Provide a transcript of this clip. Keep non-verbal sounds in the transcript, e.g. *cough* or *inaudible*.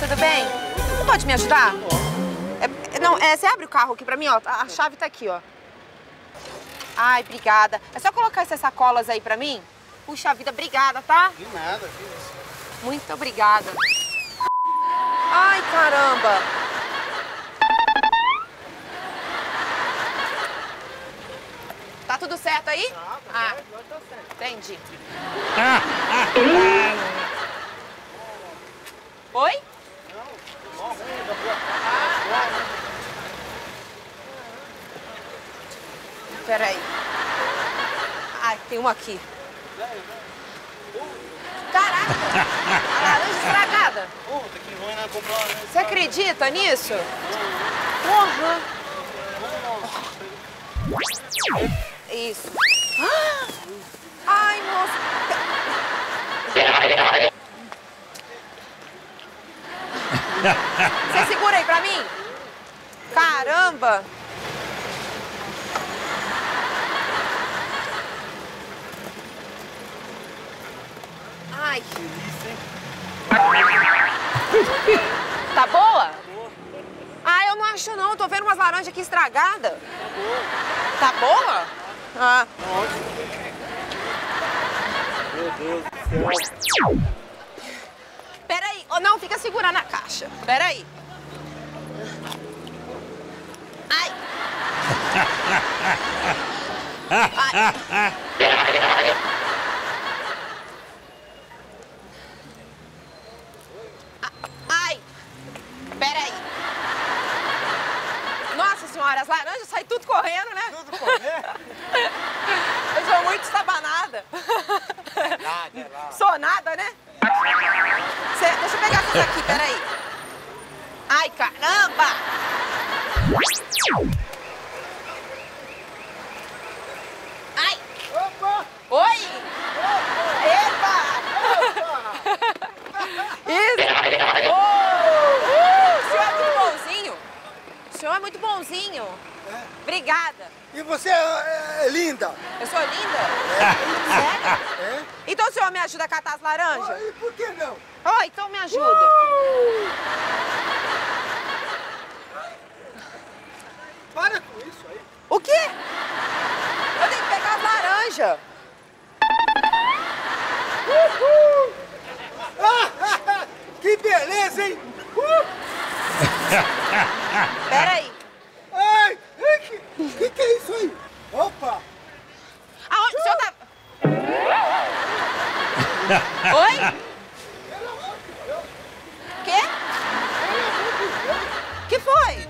Tudo bem? Você pode me ajudar? É, não, é, você abre o carro aqui pra mim, ó. A chave tá aqui, ó. Ai, obrigada. É só colocar essas sacolas aí pra mim? Puxa vida, obrigada, tá? De nada, filho. Muito obrigada. Ai, caramba. Tá tudo certo aí? Tá, tá Ah, certo, tá certo. entendi. Oi? Não, mó ruim da rua. Peraí. Ai, tem uma aqui. Caraca! A laranja estragada. Puta, que ruim, né? Comprar uma Você acredita nisso? Porra! Isso. Ah! Ai, moço. Você segura aí pra mim? Caramba! Ai. Tá boa? Ah, eu não acho não. Tô vendo umas laranjas aqui estragadas. Tá boa? Ah. Meu Deus do céu. Peraí. Oh, não, fica segurando a caixa. Peraí. Ai. *laughs* Ai. Peraí. As laranjas saem tudo correndo, né? Tudo correndo? *laughs* Eu sou muito estabanada. Nada, é lá. Sou nada, né? Cê- deixa eu pegar essas aqui, peraí. Ai, caramba! Ai! Opa! Oi! Epa! Isso! Oh! Uh, o senhor é muito bonzinho. O senhor é bonzinho. Obrigada. E você é, é linda? Eu sou linda? *laughs* Sério? É? Então o senhor me ajuda a catar as laranjas? E por que não? Oh, então me ajuda. Para com isso aí. O quê? Eu tenho que pegar as laranjas. *laughs* Ah, que beleza, hein? Uh! Peraí. *laughs* Oi? Quê? Que foi?